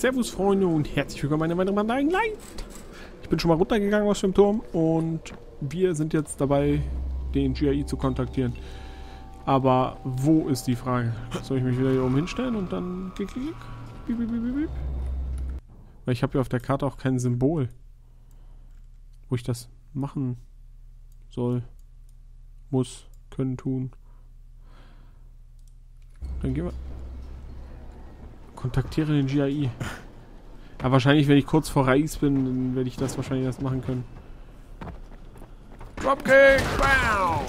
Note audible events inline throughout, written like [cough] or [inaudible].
Servus Freunde und herzlich willkommen einer weiteren Dying Light. Ich bin schon mal runtergegangen aus dem Turm und wir sind jetzt dabei, den GAI zu kontaktieren. Aber wo ist die Frage? Soll ich mich wieder hier oben hinstellen und dann klick, klick, klick? Bieb, bieb, bieb. Weil ich habe ja auf der Karte auch kein Symbol, wo ich das machen soll, muss, können, tun. Dann gehen wir. Kontaktiere den GAI. Ja, wahrscheinlich, wenn ich kurz vor Reis bin, dann werde ich das wahrscheinlich erst machen können. Dropkick! Wow!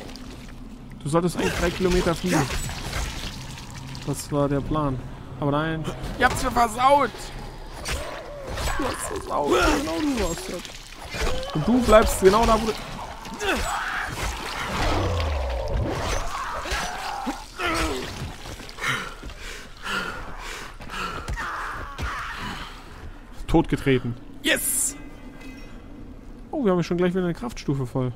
Du solltest eigentlich drei Kilometer fliegen. Das war der Plan. Aber nein. Ihr habt's mir versaut! Du hast versaut. Genau du warst das. Und du bleibst genau da, wo du... Totgetreten. Yes! Oh, wir haben schon gleich wieder eine Kraftstufe voll.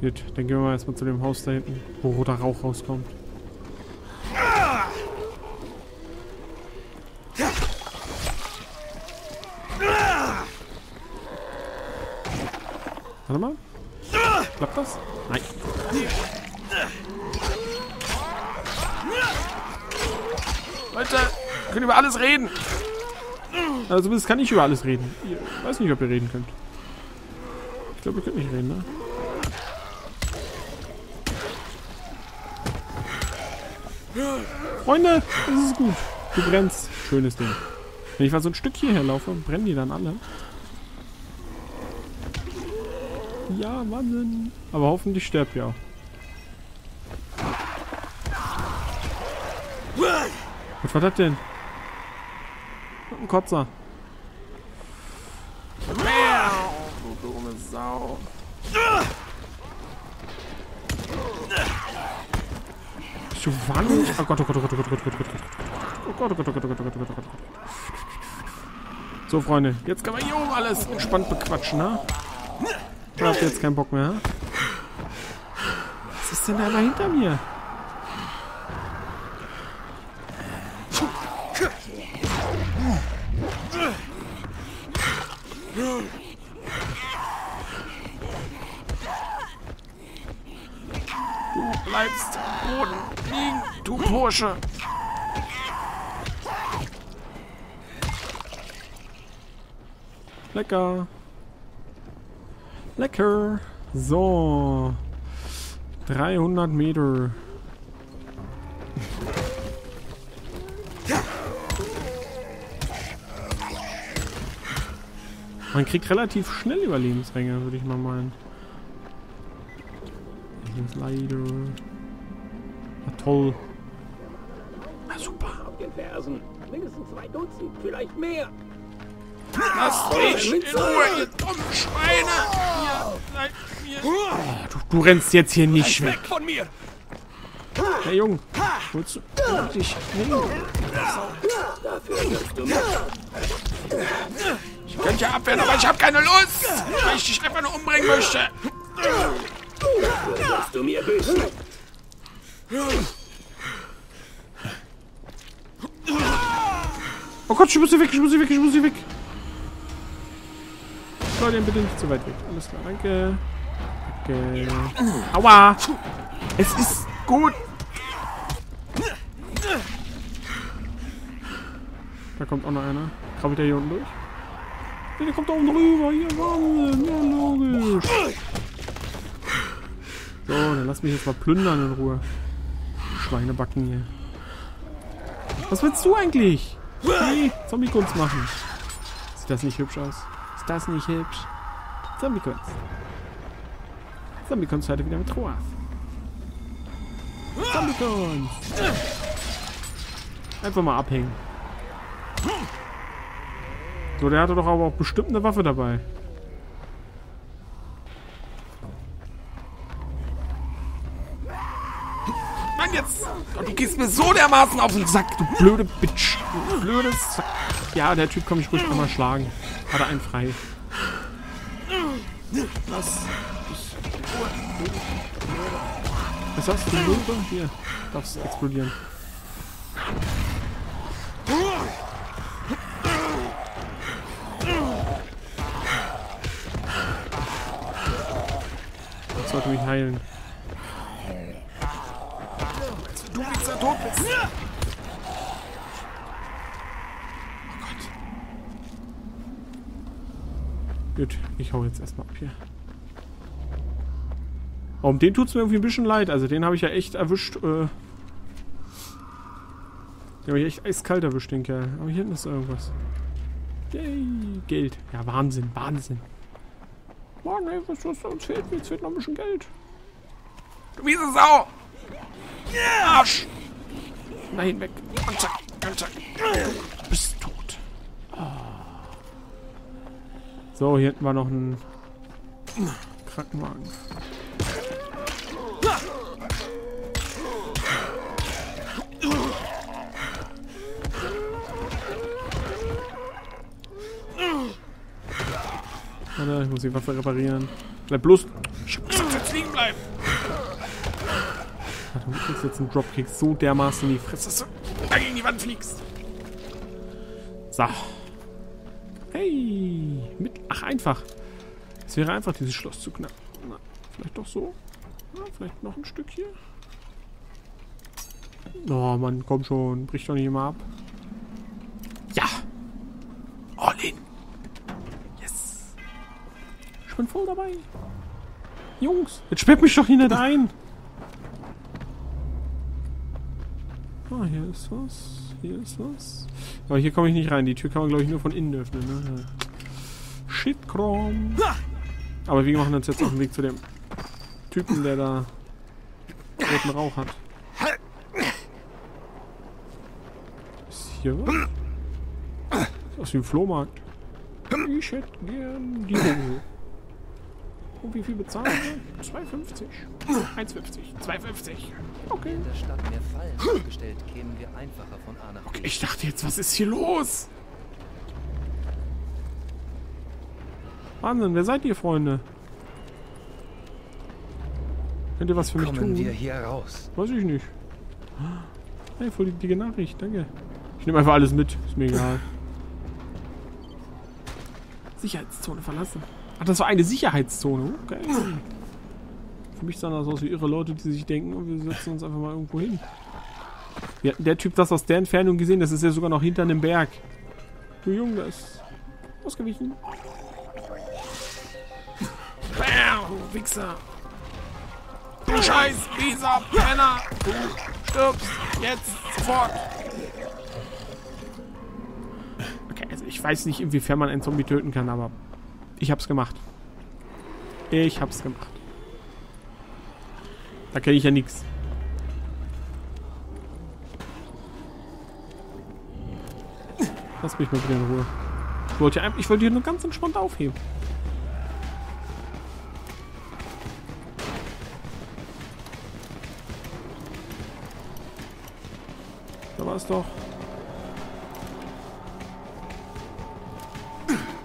Gut, dann gehen wir mal erstmal zu dem Haus da hinten, wo roter Rauch rauskommt. Warte mal. Klappt das? Nein. Leute, wir können über alles reden. Also zumindest kann ich über alles reden. Ich weiß nicht, ob ihr reden könnt. Ich glaube, ihr könnt nicht reden, ne? Freunde, das ist gut. Du brennst. Schönes Ding. Wenn ich mal so ein Stück hierher laufe, brennen die dann alle. Ja, Mann. Aber hoffentlich stirbt ja. Was war das denn? Kotzer. Du dumme Sau. Bist du wahnsinnig? Oh Gott, oh Gott, oh Gott, oh Gott, oh Gott, oh Gott, oh Gott, oh Gott, oh Gott, oh Gott, oh Gott, oh Gott, oh Gott, oh Gott, oh. So, Freunde, jetzt können wir hier oben alles entspannt bequatschen, ne? Habt ihr jetzt keinen Bock mehr? Was ist denn da immer hinter mir? Du bleibst am Boden liegen, du Bursche. Lecker. Lecker. So. 300 Meter. Man kriegt relativ schnell Überlebensränge, würde ich mal meinen. Leider. Na toll. Na super. Auf den Fersen. Mindestens zwei Dutzend, vielleicht mehr. Lasst mich in Ruhe, ihr dummen Schweine! Mir. Du, du rennst jetzt hier nicht weg. von mir! Hey Jung, willst du dich nehmen? Ich könnte ja abwehren, aber ich habe keine Lust, weil ich dich einfach nur umbringen möchte. Dafür wirst du mir büßen. Oh Gott, ich muss hier weg, ich muss hier weg, ich muss hier weg. Leute, bitte nicht zu weit weg. Alles klar, danke. Danke. Aua! Es ist gut. Da kommt auch noch einer. Krabbelt der hier unten durch? Der kommt da oben drüber. Hier, Wahnsinn. Ja, logisch. So, dann lass mich jetzt mal plündern in Ruhe. Schweinebacken hier. Was willst du eigentlich? Nee, Zombie-Kunst machen. Sieht das nicht hübsch aus? Ist das nicht hübsch? Zombie-Kunst. Zombie-Kunst heute wieder mit Roaf. Zombie-Kunst. Einfach mal abhängen. So, der hatte doch aber auch bestimmt eine Waffe dabei. Gehst mir so dermaßen auf den Sack, du blöde Bitch. Du blödes Sack. Ja, der Typ kann mich ruhig mal schlagen. Hat er einen frei. Was? Was hast du, Löwe? Hier, darfst explodieren. Das sollte mich heilen. Du tot bist. Oh Gott. Gut, ich hau jetzt erstmal ab hier. Oh, um den tut es mir irgendwie ein bisschen leid. Also den habe ich ja echt erwischt. Äh, den habe ich echt eiskalt erwischt, den Kerl. Aber hier hinten ist irgendwas. Yay, Geld. Ja, Wahnsinn, Wahnsinn. Mann, ey, was, was uns fehlt? Jetzt fehlt noch ein bisschen Geld. Du miese Sau! Arsch! Nein, weg. Und zack, und zack. Du bist tot. Ah. So, hier hinten war noch ein Krankenwagen. Warte, ich muss die Waffe reparieren. Bleib bloß. Ich hab gesagt, jetzt liegen bleiben. Du kriegst jetzt einen Dropkick so dermaßen in die Fresse, dass du da gegen die Wand fliegst. So. Hey. Mit, ach, einfach. Es wäre einfach, dieses Schloss zu knacken. Na, vielleicht doch so. Na, vielleicht noch ein Stück hier. Oh, Mann, komm schon. Bricht doch nicht immer ab. Ja. All in. Yes. Ich bin voll dabei. Jungs, jetzt sperrt mich doch hier nicht ein. Ah, hier ist was. Hier ist was. Aber hier komme ich nicht rein. Die Tür kann man, glaube ich, nur von innen öffnen. Ne? Shitkrom. Aber wir machen uns jetzt auf den Weg zu dem Typen, der da roten Rauch hat. Ist hier was? Aus ein Flohmarkt. Ich hätte gern die Hose. Und wie viel bezahlen wir? 2,50. 1,50. 2,50. Okay. In der Stadt mehr Fallen aufgestellt, kämen wir einfacher von A nach B. Okay, ich dachte jetzt, was ist hier los? Wahnsinn, wer seid ihr, Freunde? Könnt ihr was für mich Kommen tun? wir hier raus. Weiß ich nicht. Hey, voll die dicke Nachricht, danke. Ich nehme einfach alles mit, ist mir egal. [laughs] Sicherheitszone verlassen. Ach, das war eine Sicherheitszone, okay. Für mich sahen das aus wie irre Leute, die sich denken, oh, wir setzen uns einfach mal irgendwo hin. Wir hatten der Typ das aus der Entfernung gesehen, das ist ja sogar noch hinter einem Berg. Du Junge, der ist ausgewichen. Bam, du Wichser. Du scheiß Mieser Penner! Du stirbst jetzt sofort! Okay, also ich weiß nicht, inwiefern man einen Zombie töten kann, aber ich hab's gemacht. Ich hab's gemacht. Da kenne ich ja nichts. Lass mich mal wieder in Ruhe. Ich wollte, ja, ich hier nur ganz entspannt aufheben. Da war es doch.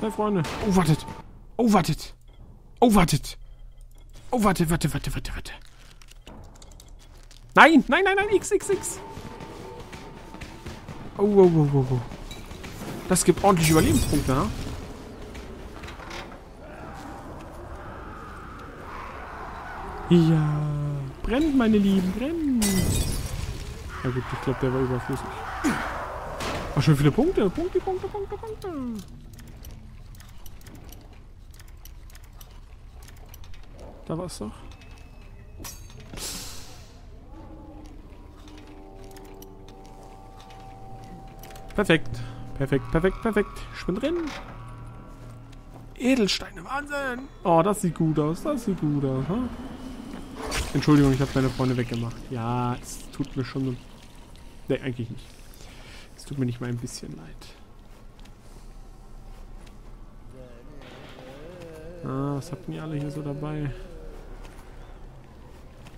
Hey, Freunde. Oh, wartet. Oh, wartet. Oh, wartet. Oh, warte, warte, warte, warte, warte. Nein, nein, nein, nein, x, x, x. Oh, oh, oh, oh, oh. Das gibt ordentlich Überlebenspunkte, ne? Ja. Brennt, meine Lieben, brennt. Na gut, ich glaube, der war überflüssig. Ach, schon viele Punkte. Punkte, Punkte, Punkte, Punkte. Da war es doch. Perfekt. Perfekt, perfekt, perfekt. Ich bin drin. Edelsteine, Wahnsinn. Oh, das sieht gut aus. Das sieht gut aus. Hm? Entschuldigung, ich habe meine Freunde weggemacht. Ja, es tut mir schon... so- Nee, eigentlich nicht. Es tut mir nicht mal ein bisschen leid. Ah, was habt ihr alle hier so dabei?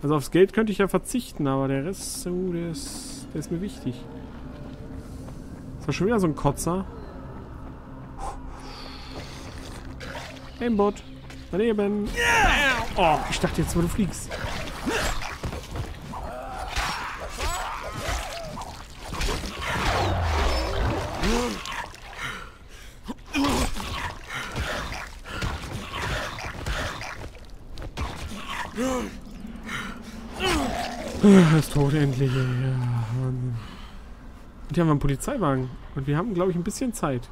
Also aufs Geld könnte ich ja verzichten, aber der Rest, oh, der ist, der ist mir wichtig. Das war schon wieder so ein Kotzer. Aimbot. Daneben. Oh, ich dachte jetzt, wo du fliegst. Run! Ist tot endlich. Ja. Und hier haben wir einen Polizeiwagen. Und wir haben, glaube ich, ein bisschen Zeit.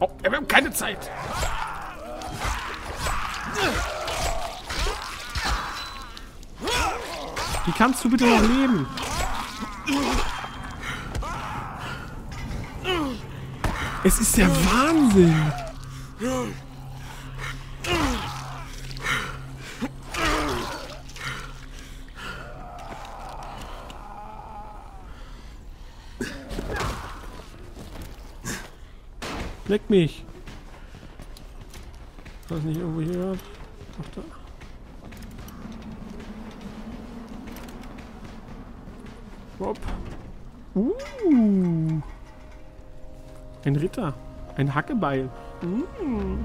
Oh, wir haben keine Zeit. Wie kannst du bitte noch leben? Es ist der Wahnsinn. Leck mich. Was nicht irgendwo hier? Ach da. Hopp. Uh. Ein Ritter. Ein Hackebeil. Mm.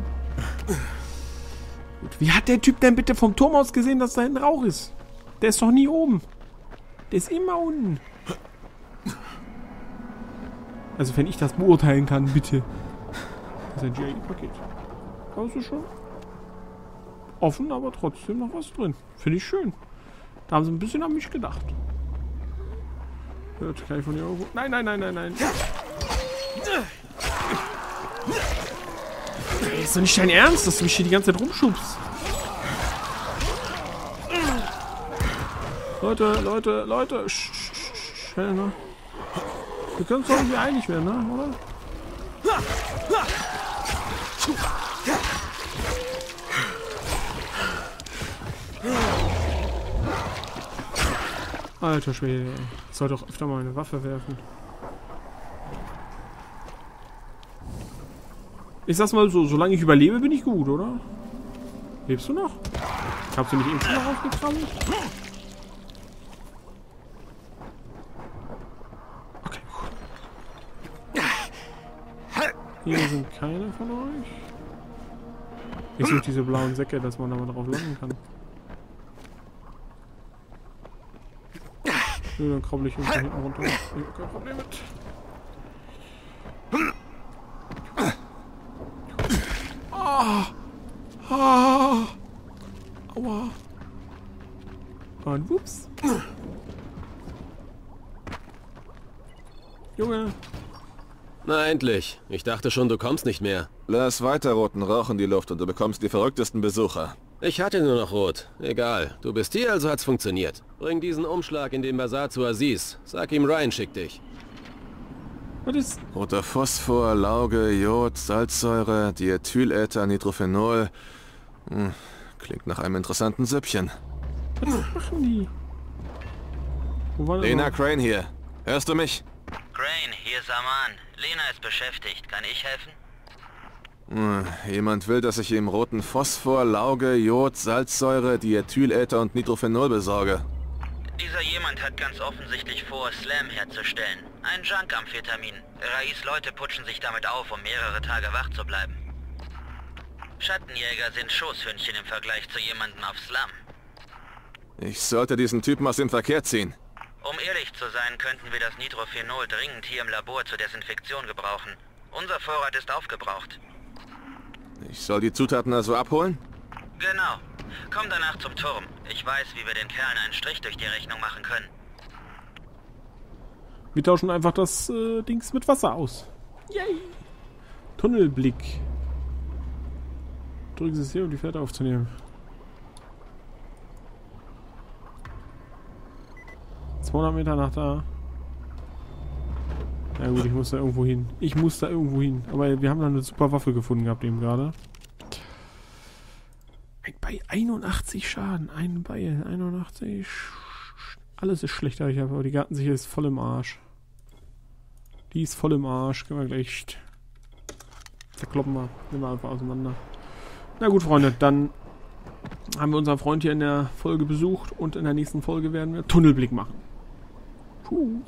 Wie hat der Typ denn bitte vom Turm aus gesehen, dass da ein Rauch ist? Der ist doch nie oben. Der ist immer unten. Also wenn ich das beurteilen kann, bitte. Das ist ein ist es schon offen, aber trotzdem noch was drin. Finde ich schön. Da haben sie ein bisschen an mich gedacht. Jetzt kann ich von hier irgendwo... Nein, nein, nein, nein, nein. Ey, ist doch nicht dein Ernst, dass du mich hier die ganze Zeit rumschubst. Leute, Leute, Leute. Sch, sch, sch, schnell, ne? Wir können uns doch irgendwie einig werden, ne? Oder? Alter Schwede, ey. Ich soll doch öfter mal eine Waffe werfen. Ich sag's mal so, solange ich überlebe, bin ich gut, oder? Lebst du noch? Ich hab sie nicht eben schon noch aufgekrabbelt? Okay, gut. Hier sind keine von euch. Ich suche diese blauen Säcke, dass man da mal drauf landen kann. Nö, dann krabbel ich uns da hinten runter. Ich hab kein Problem mit. Ah! Ah! Aua! Und wups. Junge! Na endlich. Ich dachte schon, du kommst nicht mehr. Lass weiter roten Rauch in die Luft und du bekommst die verrücktesten Besucher. Ich hatte nur noch rot. Egal. Du bist hier, also hat's funktioniert. Bring diesen Umschlag in den Bazar zu Aziz. Sag ihm, Ryan schickt dich. Was ist. Roter Phosphor, Lauge, Jod, Salzsäure, Diethylether, Nitrophenol. Hm, klingt nach einem interessanten Süppchen. Was machen die? Lena Crane hier. Hörst du mich? Crane, hier ist Aman. Lena ist beschäftigt. Kann ich helfen? Hm, Jemand will, dass ich ihm roten Phosphor, Lauge, Jod, Salzsäure, Diethylether und Nitrophenol besorge. Dieser jemand hat ganz offensichtlich vor, Slam herzustellen. Ein Junk-Amphetamin. Rais Leute putschen sich damit auf, um mehrere Tage wach zu bleiben. Schattenjäger sind Schoßhündchen im Vergleich zu jemandem auf Slum. Ich sollte diesen Typen aus dem Verkehr ziehen. Um ehrlich zu sein, könnten wir das Nitrophenol dringend hier im Labor zur Desinfektion gebrauchen. Unser Vorrat ist aufgebraucht. Ich soll die Zutaten also abholen? Genau. Komm danach zum Turm. Ich weiß, wie wir den Kerlen einen Strich durch die Rechnung machen können. Wir tauschen einfach das äh, Dings mit Wasser aus. Yay! Tunnelblick. Drücken Sie es hier, um die Fährte aufzunehmen. ...200 Meter nach da. Ja gut, ich muss da irgendwo hin. Ich muss da irgendwo hin. Aber wir haben da eine super Waffe gefunden gehabt eben gerade. Beil, 81 Schaden. Ein Beil, 81. Alles ist schlechter, ich habe, aber die Gartensicher ist voll im Arsch. Die ist voll im Arsch. Können wir gleich zerkloppen wir. Nehmen wir einfach auseinander. Na gut, Freunde, dann haben wir unseren Freund hier in der Folge besucht und in der nächsten Folge werden wir Tunnelblick machen. Puh.